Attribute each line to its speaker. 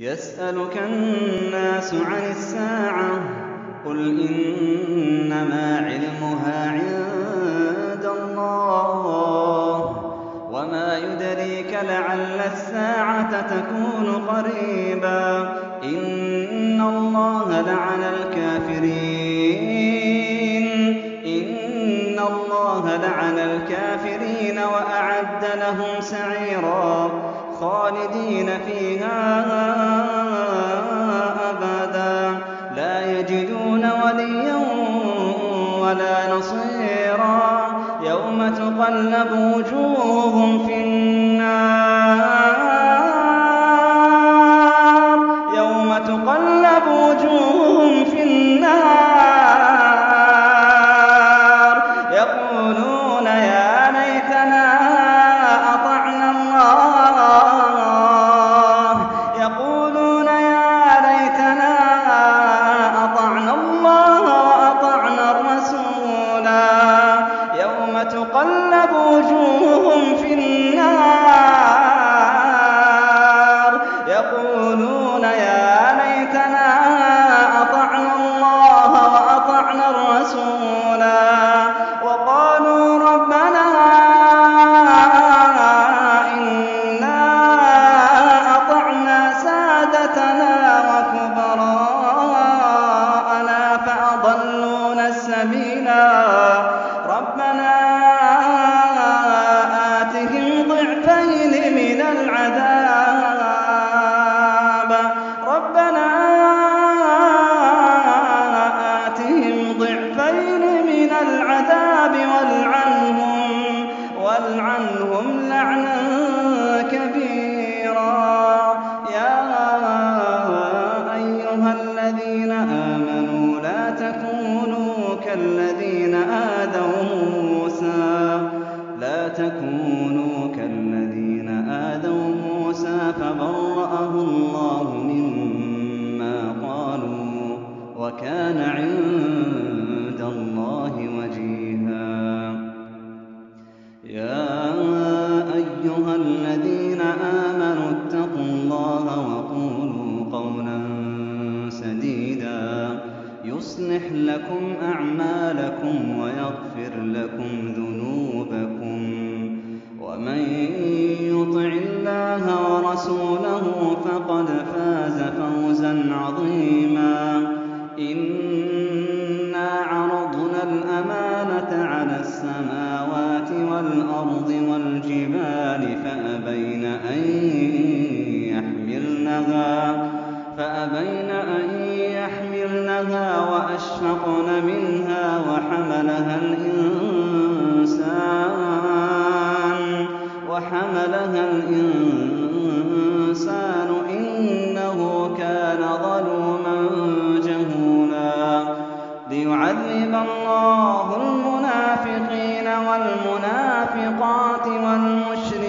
Speaker 1: يَسْأَلُكَ النَّاسُ عَنِ السَّاعَةِ ۖ قُلْ إِنَّمَا عِلْمُهَا عِندَ اللَّهِ ۚ وَمَا يُدْرِيكَ لَعَلَّ السَّاعَةَ تَكُونُ قَرِيبًا ۗ إِنَّ اللَّهَ لَعَنَ الْكَافِرِينَ وَأَعَدَّ لَهُمْ سَعِيرًا خَالِدِينَ فِيهَا أَبَدًا. لَّا يَجِدُونَ وَلِيًّا وَلَا نَصِيرًا. يَوْمَ تُقَلَّبُ وُجُوهُهُمْ فِي النَّارِ. تُقَلَّبُ وُجُوهُهُمْ فِي النَّارِ. يَقُولُونَ يَا الْعَذَابِ وَالْعَنْهُمْ لَعْنًا كَبِيرًا. يَا أَيُّهَا الَّذِينَ آمَنُوا لَا تَكُونُوا كَالَّذِينَ آذَوْا مُوسَىٰ فَبَرَّأَهُ اللَّهُ مِمَّا قَالُوا ۚ وَكَانَ عِندَ يُصْلِحْ لَكُمْ أَعْمَالَكُمْ وَيَغْفِرْ لَكُمْ ذُنُوبَكُمْ ۗ وَمَن يُطِعِ اللَّهَ وَرَسُولَهُ فَقَدْ فَازَ فَوْزًا عَظِيمًا وَأَشْفَقْنَ مِنْهَا وَحَمَلَهَا الْإِنسَانُ ۖ إِنَّهُ كَانَ ظَلُومًا جَهُولًا. لِّيُعَذِّبَ اللَّهُ الْمُنَافِقِينَ وَالْمُنَافِقَاتِ وَالْمُشْرِكِينَ.